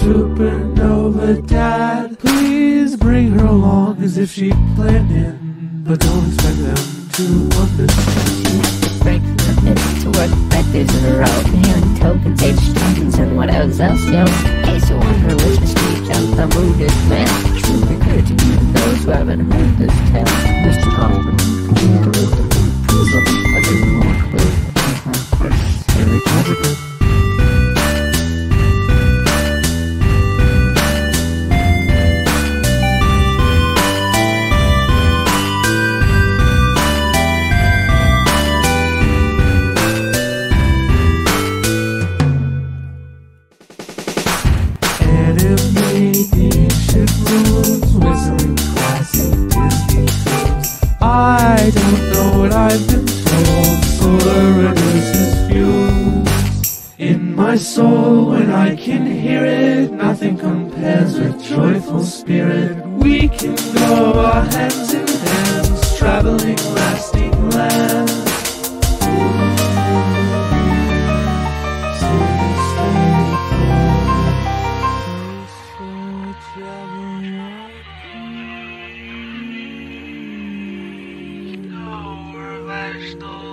Supernova dad, please bring her along as if she planned it, but don't expect them to understand. break days in a row. Hearing tokens, age tokens, and what else, yo. Case you wonder which is deep down the wounded man. Truth encouraging those who haven't heard this tale. Mr. Kaufman, I don't know what I've been told. Solar reduces fumes. In my soul, when I can hear it, nothing compares with joyful spirit. We can go our hands in hands, traveling lasting что